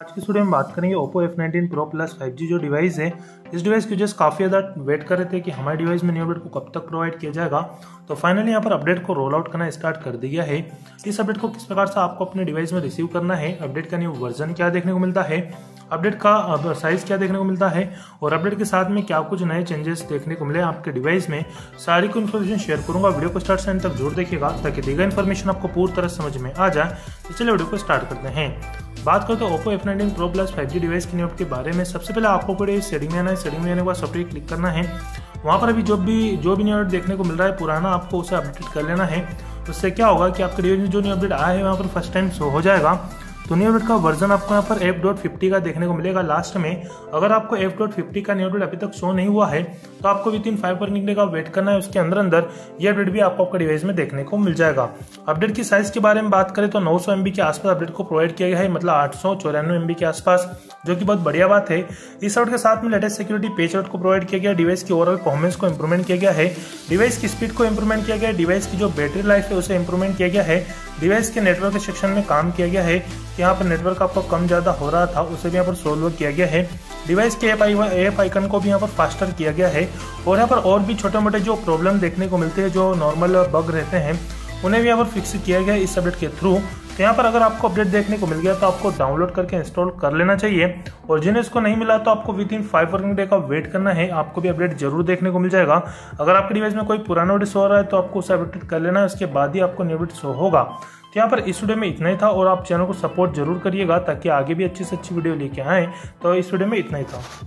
आज की स्टूडियो में बात करेंगे Oppo F19 Pro Plus 5G जो डिवाइस है। इस डिवाइस की जस्ट काफ़ी ज़्यादा वेट कर रहे थे कि हमारे डिवाइस में न्यू अपडेट को कब तक प्रोवाइड किया जाएगा। तो फाइनली यहाँ पर अपडेट को रोल आउट करना स्टार्ट कर दिया है। इस अपडेट को किस प्रकार से आपको अपने डिवाइस में रिसीव करना है अपडेट का न्यू वर्जन क्या देखने को मिलता है अपडेट का साइज़ क्या देखने को मिलता है और अपडेट के साथ में क्या कुछ नए चेंजेस देखने को मिले आपके डिवाइस में, सारी को इन्फॉर्मेशन शेयर करूँगा। वीडियो को स्टार्ट से तक ज़रूर देखिएगा ताकि देगा इन्फॉर्मेशन आपको पूरी तरह समझ में आ जाए। तो चलिए वीडियो को स्टार्ट करते हैं। बात करते तो Oppo F nineteen pro plus five G device की के बारे में। सबसे पहले आपको पूरे सेटिंग में आना है। सेटिंग में आने के बाद सॉफ्टवेयर क्लिक करना है। वहाँ पर अभी जो भी जो भी न्यू देखने को मिल रहा है, पुराना, आपको उसे अपडेट कर लेना है। उससे क्या होगा कि आपके डिवाइस में जो न्यू अपडेट आया है, वहाँ पर फ़र्स्ट टाइम शो हो जाएगा। तो न्यू का वर्जन आपको यहाँ पर एफ़ डॉट फिफ्टी का देखने को मिलेगा लास्ट में। अगर आपको एफ़ डॉट फिफ्टी का न्यू अपडेट अभी तक शो नहीं हुआ है तो आपको within five working day का वेट करना है, उसके अंदर अंदर ये अपडेट भी आपको आपका डिवाइस में देखने को मिल जाएगा। अपडेट की साइज़ के बारे में बात करें तो नौ सौ के आसपास अपडेट को प्रोवाइड किया गया है मतलब आठ सौ चौरानवे के आसपास, जो कि बहुत बढ़िया बात है। इस आउट के साथ में लेटेस्ट सिक्योरिटी पेज को प्रोवाइड किया गया डिवाइस की ओवरऑल परफॉर्मेंस को इंप्रूवमेंट किया गया है। डिवाइस की स्पीड को इंप्रूवमेंट किया गया डिवाइस की जो बैटरी लाइफ है, उसे इंप्रूवमेंट किया गया है। डिवाइस के नेटवर्क के सेक्शन में काम किया गया है यहाँ पर नेटवर्क आपको कम ज़्यादा हो रहा था, उसे भी यहाँ पर सोल्व किया गया है। डिवाइस के एप एप आइकन को भी यहाँ पर फास्टर किया गया है और यहाँ पर और भी छोटे मोटे जो प्रॉब्लम देखने को मिलते हैं, जो नॉर्मल बग रहते हैं, उन्हें भी यहाँ पर फिक्स किया गया है इस अपडेट के थ्रू तो यहाँ पर अगर आपको अपडेट देखने को मिल गया तो आपको डाउनलोड करके इंस्टॉल कर लेना चाहिए। और जिन्हें इसको नहीं मिला तो आपको within five working day का वेट करना है। आपको भी अपडेट ज़रूर देखने को मिल जाएगा। अगर आपके डिवाइस में कोई पुराना अपडेट हो रहा है तो आपको उसे अपडेट कर लेना है। उसके बाद ही आपको न्यू शो होगा। तो यहाँ पर इस वीडियो में इतना ही था और आप चैनल को सपोर्ट ज़रूर करिएगा ताकि आगे भी अच्छी से अच्छी वीडियो लेके आए। तो इस वीडियो में इतना ही था।